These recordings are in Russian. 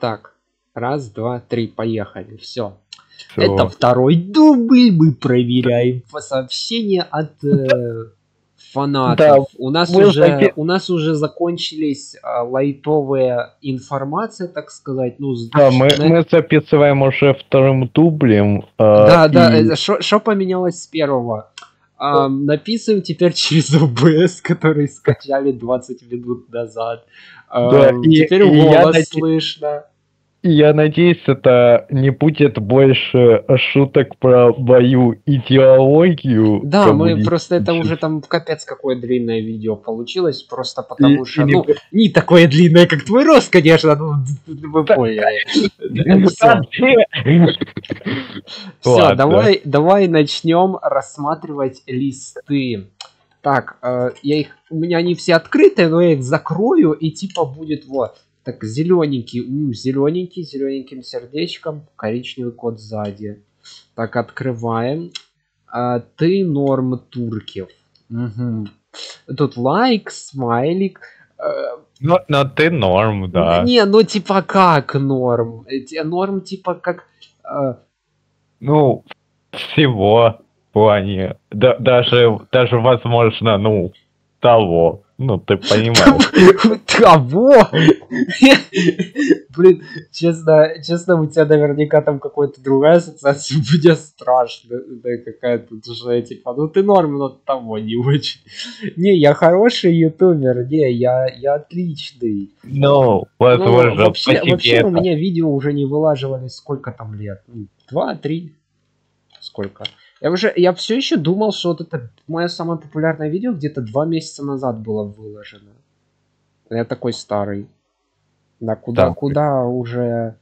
Так, раз, два, три, поехали. Все. Это второй дубль. Мы проверяем сообщение от э, фанатов. Да, у нас уже таки... у нас уже закончились а, лайтовые информации, так сказать. Ну, да, мы, на... мы записываем уже вторым дублем. А, да, и... да. Что поменялось с первого? А, написываем теперь через OBS, который скачали 20 минут назад. Да, а, и, теперь и голос я слышно. Я надеюсь, это не будет больше шуток про мою идеологию. Да, мы просто это уже там капец какое длинное видео получилось, просто потому и, что, и ну, не... не такое длинное, как твой рост, конечно, ну, вы поняли. Все, давай, давай начнем рассматривать листы. Так, э, я их, у меня они все открыты, но я их закрою, и типа будет вот так, зелененький, м, зелененький, зелененьким сердечком, коричневый код сзади. Так, открываем. А, ты норм Туркев. Угу. Тут лайк, смайлик. А, но, но ты норм, да. Не, ну типа как норм? Норм типа как... А... Ну, всего в плане. Да, даже, даже возможно, ну, того. Ну, ты понимаешь. Того? Блин, честно, честно, у тебя наверняка там какая-то другая ассоциация будет страшно. Да, какая-то уже, типа, ну ты норм, но того не очень. Не, я хороший ютубер, не, я, я отличный. Ну, возможно, ну, вообще, вообще у меня видео уже не вылаживались сколько там лет? Два, три? Сколько? Я уже, я все еще думал, что вот это мое самое популярное видео где-то два месяца назад было выложено. Я такой старый. Да куда, да. куда уже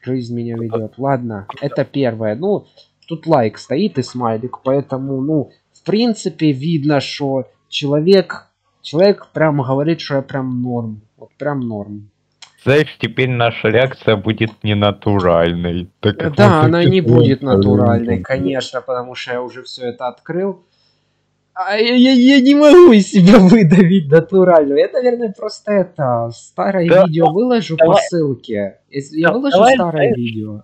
жизнь меня ведет. Ладно, это первое. Ну, тут лайк стоит и смайлик, поэтому, ну, в принципе, видно, что человек, человек прям говорит, что я прям норм. Вот прям норм. Знаешь, теперь наша реакция будет ненатуральной. Так да, она не будет натуральной, конечно, потому что я уже все это открыл. А я, я, я не могу из себя выдавить натурально. Я, наверное, просто это старое да, видео выложу давай, по ссылке. Я да, выложу давай, старое видео.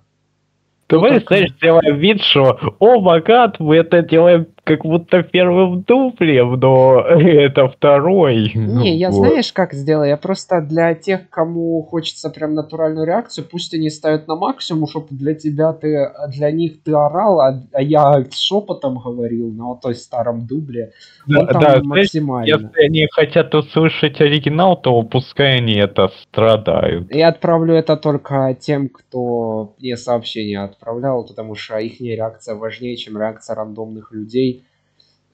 Давай, знаешь, сделаем вид, что о, магат, мы это делаем как будто первым дублем, но это второй. Не, я вот. знаешь, как сделаю? Я просто для тех, кому хочется прям натуральную реакцию, пусть они ставят на максимум, чтобы для тебя ты, для них ты орал, а, а я шепотом говорил на вот той старом дубле. Да, Он там да, максимально. Знаешь, если они хотят услышать оригинал, то пускай они это страдают. Я отправлю это только тем, кто мне сообщение отправлял, потому что их реакция важнее, чем реакция рандомных людей.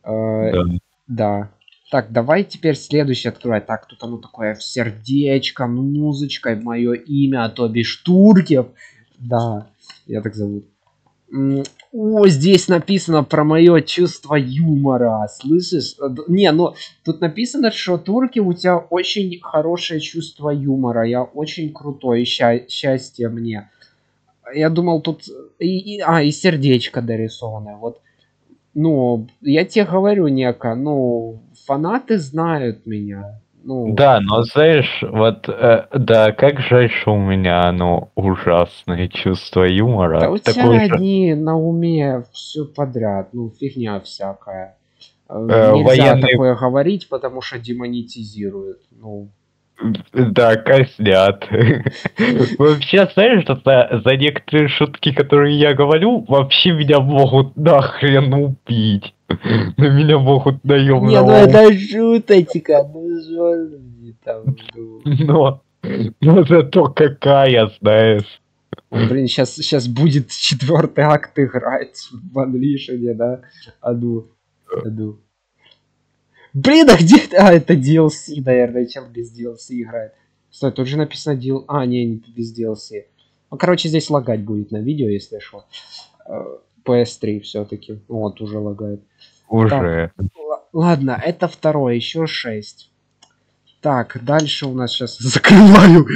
Э, да. да. Так, давай теперь следующий открывать. Так, тут оно такое сердечко, музычкой, мое имя, то бишь Туркев. Да, я так зовут. О, здесь написано про мое чувство юмора. Слышишь? Э, не, ну тут написано, что турки у тебя очень хорошее чувство юмора. Я очень крутой. Счастье мне я думал тут и, и, а и сердечко дорисованное вот ну я тебе говорю неко ну фанаты знают меня ну... Да, но знаешь, вот, э, да, как жаль, что у меня оно ужасное чувство юмора. Да у тебя же... одни на уме все подряд, ну фигня всякая. Э, Нельзя военный... такое говорить, потому что демонетизируют. Ну, да, казнят. Вообще, знаешь, за, за некоторые шутки, которые я говорю, вообще меня могут нахрен убить. На меня могут наемно... Не, ну это шуточка, ну что там, Но, но зато какая, знаешь. Блин, сейчас, сейчас будет четвертый акт играть в Unleashed, да? Аду, аду. Блин, а где... А, это DLC, наверное, чем без DLC играет. Стой, тут же написано DL... А, не, не без DLC. Ну, короче, здесь лагать будет на видео, если что. Э, PS3 все-таки. Вот, уже лагает. Уже. Так, ладно, это второе, еще 6. Так, дальше у нас сейчас закрываю.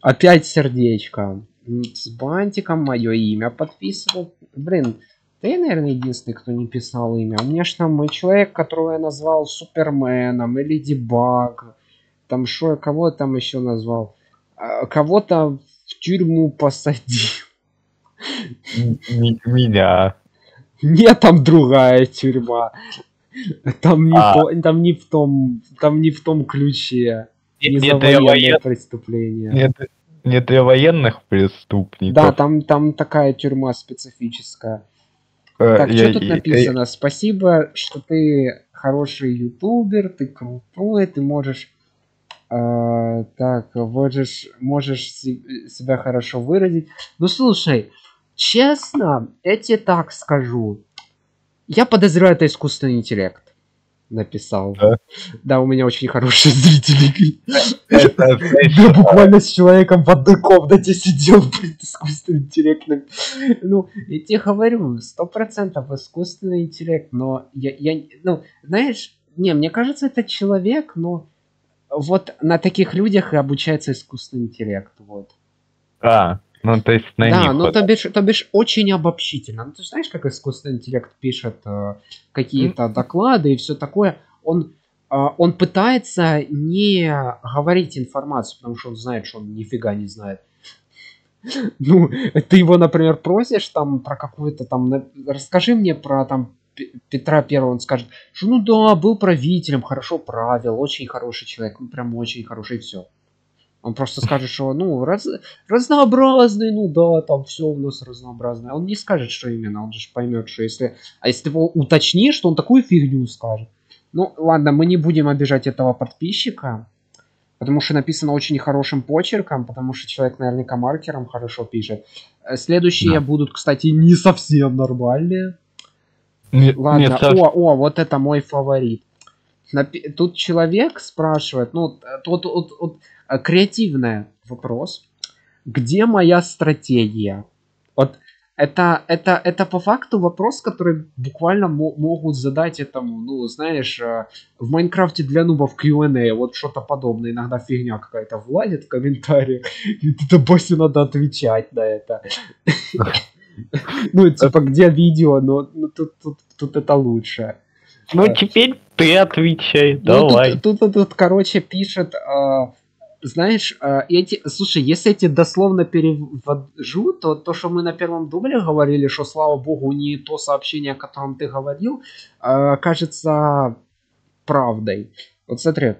Опять сердечко. С бантиком мое имя подписывал. Блин, ты, наверное, единственный, кто не писал имя. У меня ж там мой человек, которого я назвал Суперменом, или Дебаг. Там что, кого там еще назвал? а, кого-то в тюрьму посадил. Меня. Нет, там другая тюрьма. Там не, а. то, там не в том, там не в том ключе. Не нет, за военное преступление. Нет, не для военных преступников. Да, там, там такая тюрьма специфическая. Э, так, я, что тут я, написано? Я... Спасибо, что ты хороший ютубер, ты крутой, ты можешь э, так, можешь, можешь себя хорошо выразить. Ну слушай, честно, я тебе так скажу. Я подозреваю, это искусственный интеллект написал. Да, да у меня очень хорошие зрители. Я буквально с человеком в одной комнате сидел перед искусственным интеллектом. Ну, я тебе говорю, сто процентов искусственный интеллект, но я, я, ну, знаешь, не, мне кажется, это человек, но вот на таких людях и обучается искусственный интеллект, вот. А, ну, то есть на да, ну, то бишь, то бишь очень обобщительно. Ну, ты знаешь, как искусственный интеллект пишет э, какие-то mm-hmm. доклады и все такое. Он, э, он пытается не говорить информацию, потому что он знает, что он нифига не знает. Ну, ты его, например, просишь там про какую-то там... Расскажи мне про там Петра Первого, он скажет, что ну да, был правителем, хорошо правил, очень хороший человек, ну прям очень хороший, и все. Он просто скажет, что ну раз, разнообразный, ну да, там все у нас разнообразное. Он не скажет, что именно, он же поймет, что если... А если ты его уточнишь, что он такую фигню скажет. Ну ладно, мы не будем обижать этого подписчика, потому что написано очень хорошим почерком, потому что человек наверняка маркером хорошо пишет. Э, следующие да. будут, кстати, не совсем нормальные. Не, Ладно, нет, о, о, вот это мой фаворит. Тут человек спрашивает, ну, тут, тут, тут креативный вопрос. Где моя стратегия? Вот это, это, это по факту вопрос, который буквально могут задать этому, ну, знаешь, э, в Майнкрафте для нубов Q&A, вот что-то подобное, иногда фигня какая-то влазит в комментариях, и ты боссе надо отвечать на это. Ну, типа, где видео, но ну, тут это лучше. Ну, теперь ты отвечай, ну, давай. Тут, тут, тут, короче, пишет, а, знаешь, а, эти, слушай, если эти дословно перевожу, то то, что мы на первом дубле говорили, что, слава богу, не то сообщение, о котором ты говорил, а, кажется правдой. Вот смотри,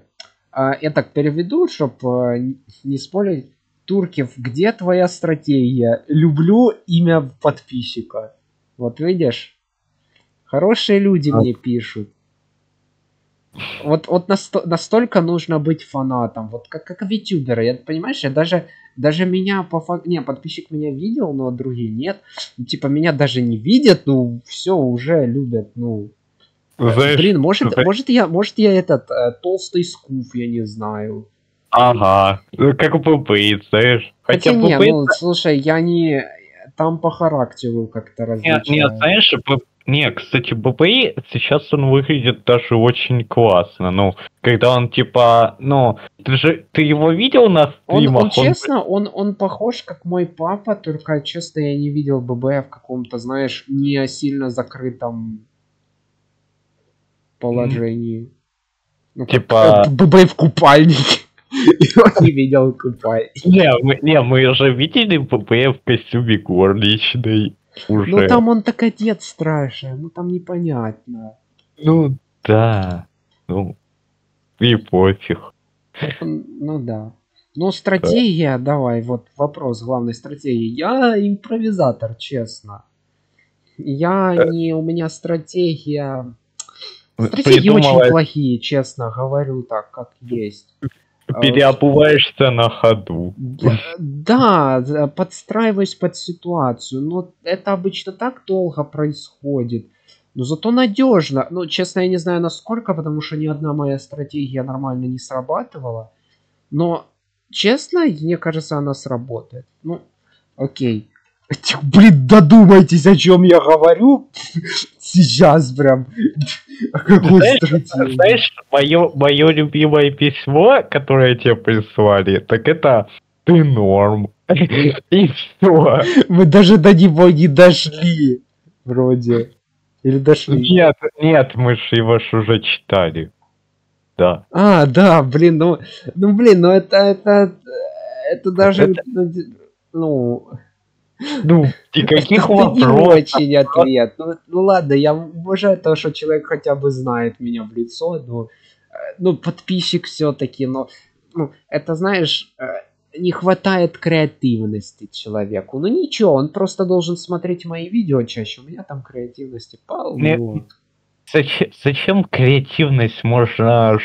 а, я так переведу, чтобы не спорить. Туркев, где твоя стратегия? Люблю имя подписчика. Вот видишь? Хорошие люди а. мне пишут. Вот, вот насто, настолько нужно быть фанатом, вот как, как витюберы. Я, понимаешь, я даже, даже меня по факту... Не, подписчик меня видел, но другие нет. Типа меня даже не видят, ну все, уже любят, ну... Знаешь, Блин, может, знаешь... может я, может я этот э, толстый скуф, я не знаю. Ага, ну, как у ПП, знаешь. Хотя, Хотя не, ПП... ну, слушай, я не... Там по характеру как-то различаю. Нет, нет, знаешь, не, кстати, БПИ сейчас он выглядит даже очень классно. Ну, когда он типа, ну, ты же ты его видел на стримах? Он, он, честно, он, он похож как мой папа, только честно я не видел ББ в каком-то, знаешь, не сильно закрытом положении. Ну, типа... ББ в купальнике. Я не видел купальник. Не, мы, не, мы уже видели ББ в костюме горничной. Уже. Ну там он так одет страшно, ну там непонятно. Ну да, ну и пофиг. Ну да. Ну стратегия, да. давай, вот вопрос главной стратегии. Я импровизатор, честно. Я да. не, у меня стратегия... Стратегии Придумала... очень плохие, честно говорю так, как есть. А, Переобуваешься на ходу. Да, подстраиваясь под ситуацию. Но это обычно так долго происходит. Но зато надежно. Ну, честно, я не знаю насколько, потому что ни одна моя стратегия нормально не срабатывала. Но, честно, мне кажется, она сработает. Ну, окей. Блин, додумайтесь, о чем я говорю. Сейчас прям. Какой знаешь, знаешь, мое, мое любимое письмо, которое тебе прислали, так это ты норм. И все. Мы даже до него не дошли. Вроде. Или дошли? Нет, нет, мы же его ж уже читали. Да. А, да, блин, ну, ну блин, ну это, это, это даже, ну... Ну, никаких вопросов. Не очень ответ. Ну, ну ладно, я уважаю то, что человек хотя бы знает меня в лицо, но ну, подписчик все-таки, но ну, это, знаешь, э, не хватает креативности человеку. Ну ничего, он просто должен смотреть мои видео чаще. У меня там креативности полно. Зачем, зачем креативность? Можно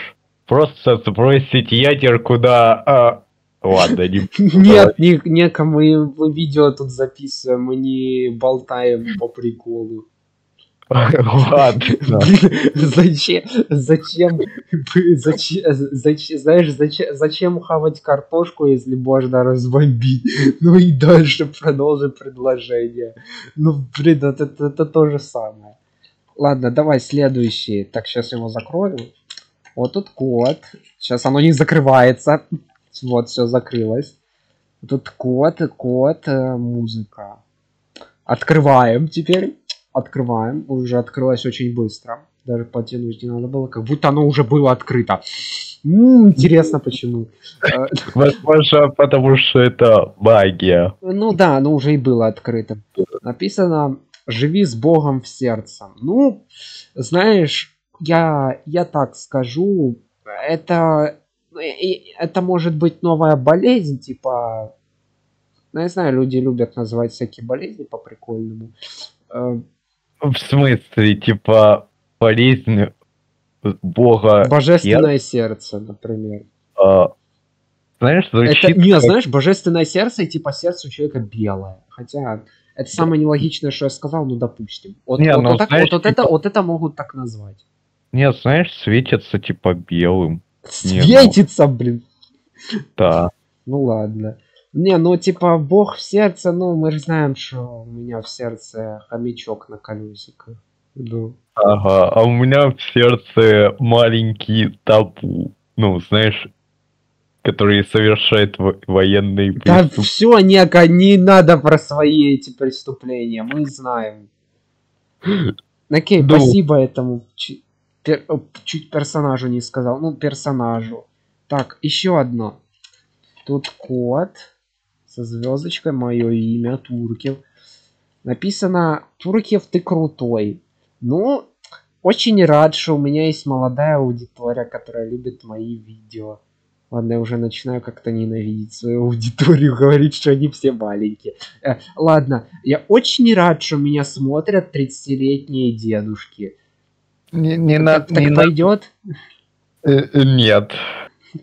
просто сбросить ядерку куда... Ладно, не... Нет, не, некому мы видео тут записываем, мы не болтаем по приколу. Ладно. Зачем, зачем, зачем, зачем, знаешь, зачем, зачем хавать картошку, если можно разбомбить? Ну и дальше продолжим предложение. Ну, блин, это, это, это то же самое. Ладно, давай следующий. Так, сейчас его закрою. Вот тут код. Сейчас оно не закрывается. Вот, все закрылось. Тут код, код, э, музыка. Открываем теперь открываем. Уже открылось очень быстро. Даже потянуть не надо было. Как будто оно уже было открыто. М-м, интересно, почему. Э, Возможно, потому что это магия. Ну да, оно уже и было открыто. Написано «Живи с Богом в сердце». Ну, знаешь, я, я так скажу, это, это может быть новая болезнь, типа, ну, я знаю, люди любят называть всякие болезни по-прикольному. Э, в смысле, типа, болезнь бога... Божественное сердце, например. А, знаешь, звучит... Это, не, как... знаешь, божественное сердце, и типа сердце у человека белое. Хотя это самое нелогичное, что я сказал, ну допустим. Вот, не, вот, ну, вот, знаешь, так, вот, типа... это, вот это могут так назвать. Нет, знаешь, светится типа белым. Светится, ну... блин. Да. Ну ладно. Не, ну типа бог в сердце, ну мы же знаем, что у меня в сердце хомячок на колесиках. Ну. Ага, а у меня в сердце маленький табу. Ну, знаешь, который совершает военные Да все, Нека, не надо про свои эти преступления, мы знаем. Окей, ну... спасибо этому пер, чуть персонажу не сказал. Ну, персонажу. Так, еще одно. Тут код со звездочкой мое имя Туркев. Написано Туркев, ты крутой. Ну, очень рад, что у меня есть молодая аудитория, которая любит мои видео. Ладно, я уже начинаю как-то ненавидеть свою аудиторию, говорить, что они все маленькие. Э, ладно, я очень рад, что меня смотрят 30-летние дедушки. Не, не так, на, так не пойдет? Э, э, нет.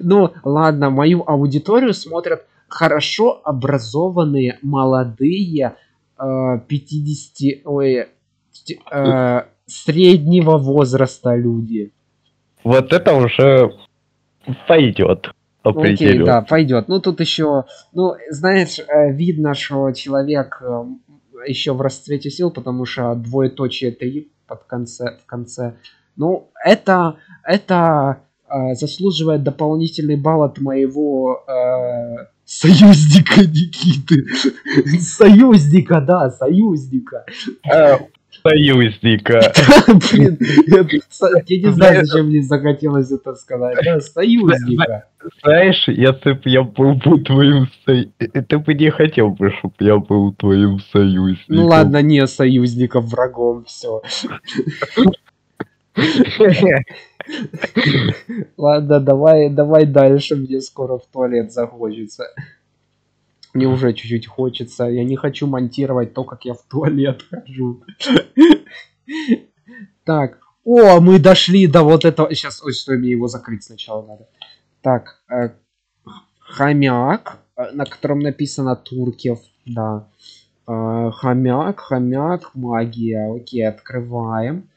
Ну, ладно, мою аудиторию смотрят хорошо образованные, молодые, э, 50, ой, э, среднего возраста люди. Вот это уже пойдет. Окей, да, пойдет. Ну тут еще, ну знаешь, э, видно, что человек э, еще в расцвете сил, потому что двоеточие три под конце в конце. Ну это это э, заслуживает дополнительный балл от моего э, Союзника Никиты. Союзника, да, союзника. А, союзника. Блин, я не знаю, зачем мне захотелось это сказать. Да, союзника. Знаешь, если бы я был бы твоим союзником, ты бы не хотел бы, чтобы я был твоим союзником. Ну ладно, не союзником, врагом, все. Ладно, давай, давай дальше, мне скоро в туалет захочется. Мне уже чуть-чуть хочется. Я не хочу монтировать то, как я в туалет хожу. Так. О, мы дошли до вот этого. Сейчас, ой, стой, мне его закрыть сначала надо. Так. Э, хомяк, э, на котором написано Туркев. Да. Э, хомяк, хомяк, магия. Окей, открываем.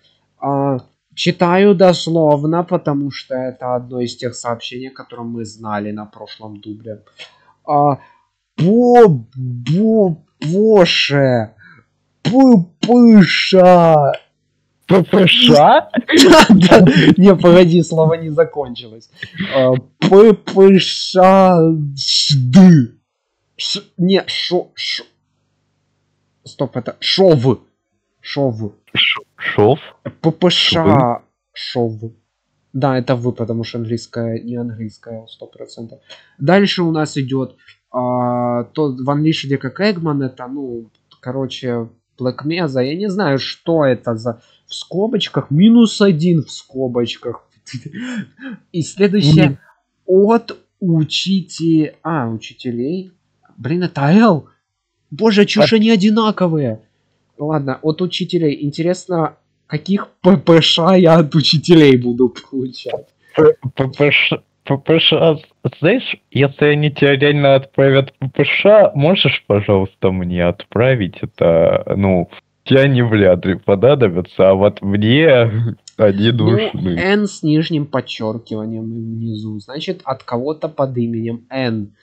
Читаю дословно, потому что это одно из тех сообщений, которые мы знали на прошлом дубле. Бо, бо, боше, пыпыша. Пыпыша? Не, погоди, слово не закончилось. А, пыпыша, шды. Не, шо, шо. Стоп, это шов. Шов. Шов? ППШ шов. Да, это вы, потому что английская не английская, сто процентов. Дальше у нас идет а, то Ван Лишеде как Эгман, это, ну, короче, Black Mesa. Я не знаю, что это за в скобочках, минус один в скобочках. И следующее от учителей, а, учителей. Блин, это L. Боже, чушь они одинаковые. Ладно, от учителей. Интересно, каких ППШ я от учителей буду получать? ППШ, ППШ, знаешь, если они тебя реально отправят ППШ, можешь, пожалуйста, мне отправить это, ну, тебе они вряд ли понадобятся, а вот мне они ну, нужны. Ну, N с нижним подчеркиванием внизу, значит, от кого-то под именем N.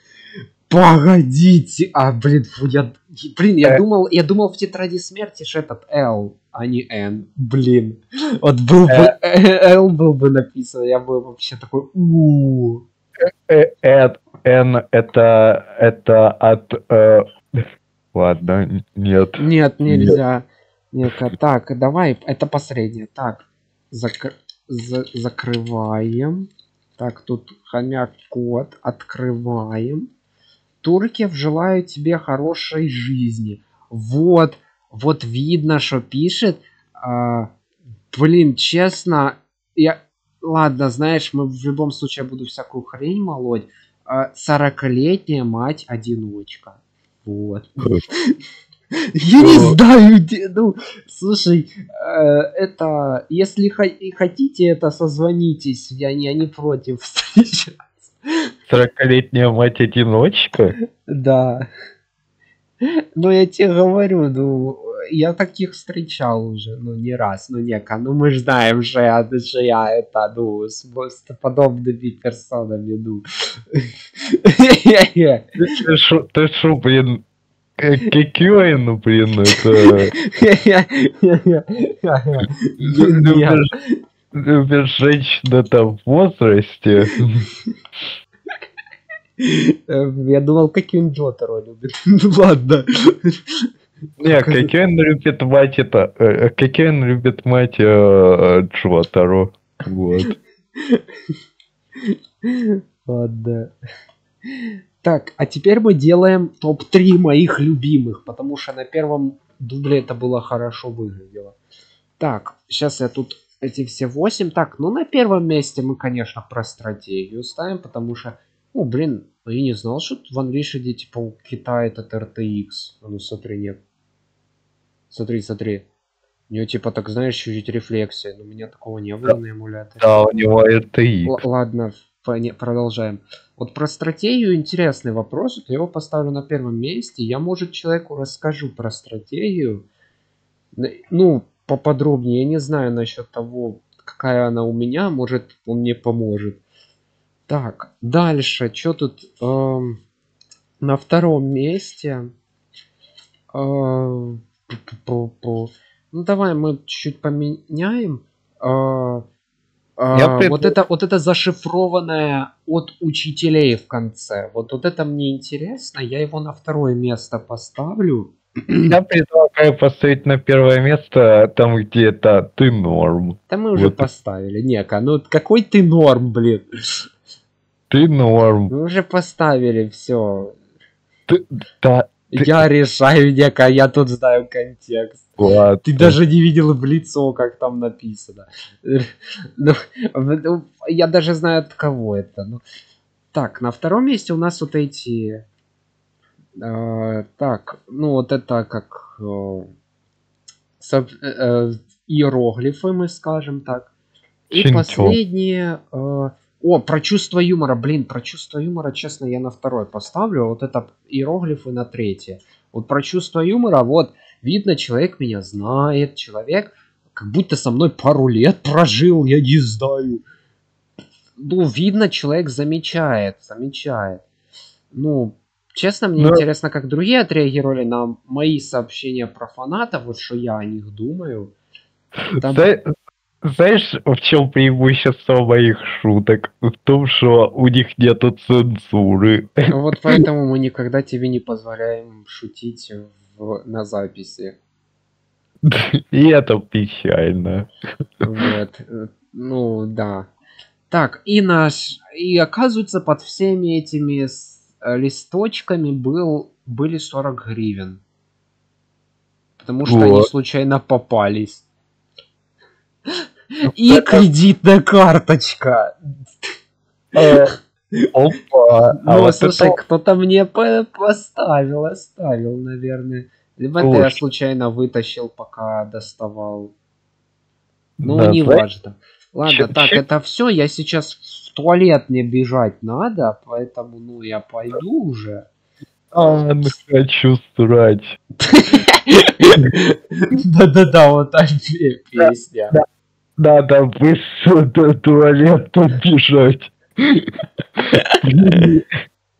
Погодите, а, блин, фу, я, блин, я э. думал, я думал в тетради смерти, что этот L, а не N, блин. Вот был бы, э. L был бы написан, я бы вообще такой, у N это, это от, ладно, нет. Нет, нельзя. Нет, так, давай, это последнее, так, зак, за, закрываем. Так, тут хомяк код, открываем. Туркев желаю тебе хорошей жизни. Вот, вот видно, что пишет. А, блин, честно, я... Ладно, знаешь, мы в любом случае буду всякую хрень молоть. Сорокалетняя мать-одиночка. Вот. Я не знаю, ну, слушай, э, это, если хотите это, созвонитесь, я не, я не против встречаться. Сорокалетняя мать-одиночка? Да. Ну, я тебе говорю, ну, я таких встречал уже, ну, не раз, ну, нека, ну, мы же знаем, что я, что я это, ну, с, с подобными персонами, ну. Ты что, блин, Какие, ну, блин, это... Любишь женщина там в возрасте? Я думал, каким Джотеро любит. Ну ладно. Не, какие он любит мать это... Э, какие он любит мать э, Джотеро. Вот. Ладно. Так, а теперь мы делаем топ-3 моих любимых, потому что на первом дубле это было хорошо выглядело. Так, сейчас я тут эти все 8. Так, ну на первом месте мы, конечно, про стратегию ставим, потому что, ну, блин, я не знал, что в Unreal, типа, у Китая этот RTX. А ну, смотри, нет. Смотри, смотри. У него, типа, так, знаешь, чуть-чуть рефлексия. Но у меня такого не было да. на эмуляторе. Да, у него RTX. Л ладно, продолжаем. Вот про стратегию интересный вопрос. Вот я его поставлю на первом месте. Я, может, человеку расскажу про стратегию. Ну, поподробнее. Я не знаю насчет того, какая она у меня. Может, он мне поможет. Так, дальше. Что тут? Эм, на втором месте. Э, ну, давай мы чуть-чуть поменяем. Э, а, вот это вот это зашифрованное от учителей в конце. Вот вот это мне интересно. Я его на второе место поставлю. Я предлагаю поставить на первое место там, где это ты норм. Да мы уже вот. поставили. Нека, ну какой ты норм, блин? Ты норм. Мы уже поставили все. Ты, да, я решаю, Нека, я тут знаю контекст. Ладно. Ты даже не видел в лицо, как там написано. Ну, ну, я даже знаю, от кого это. Ну, так, на втором месте у нас вот эти... Э, так, ну вот это как... Э, соб, э, э иероглифы, мы скажем так. И последнее... Э, о, про чувство юмора. Блин, про чувство юмора, честно, я на второй поставлю. Вот это иероглифы на третье. Вот про чувство юмора, вот, видно, человек меня знает, человек как будто со мной пару лет прожил, я не знаю. Ну, видно, человек замечает, замечает. Ну, честно, мне Но... интересно, как другие отреагировали на мои сообщения про фанатов, вот что я о них думаю. Там... Знаешь, в чем преимущество моих шуток? В том, что у них нету цензуры. Вот поэтому мы никогда тебе не позволяем шутить в, на записи. И это печально. Вот. Ну, да. Так, и наш... И оказывается, под всеми этими листочками был... были 40 гривен. Потому что вот. они случайно попались. И кредитная карточка. Э, опа. А ну, слушай, кто-то мне поставил, оставил, наверное. Либо это я случайно вытащил, пока доставал. Ну, не важно. Ладно, так, это все. Я сейчас в туалет мне бежать надо, поэтому, ну, я пойду уже. А, ну хочу срать. Да-да-да, вот та песня. Надо быстро до туалета бежать.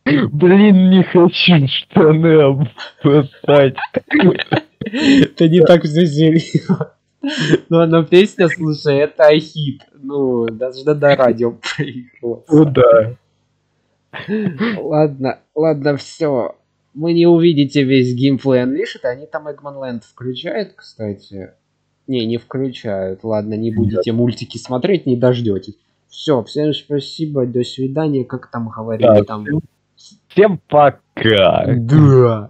Блин, не хочу штаны обоссать. Это не так все серьезно. Ну, но песня, слушай, это хит. Ну, даже на радио проигрывалась. Ну да. Ладно, ладно, все. Мы не увидите весь геймплей Unleashed. Они там Eggman включают, кстати. Не, не включают. Ладно, не будете мультики смотреть, не дождетесь. Все, всем спасибо, до свидания, как там говорили да, там. Всем пока. Да.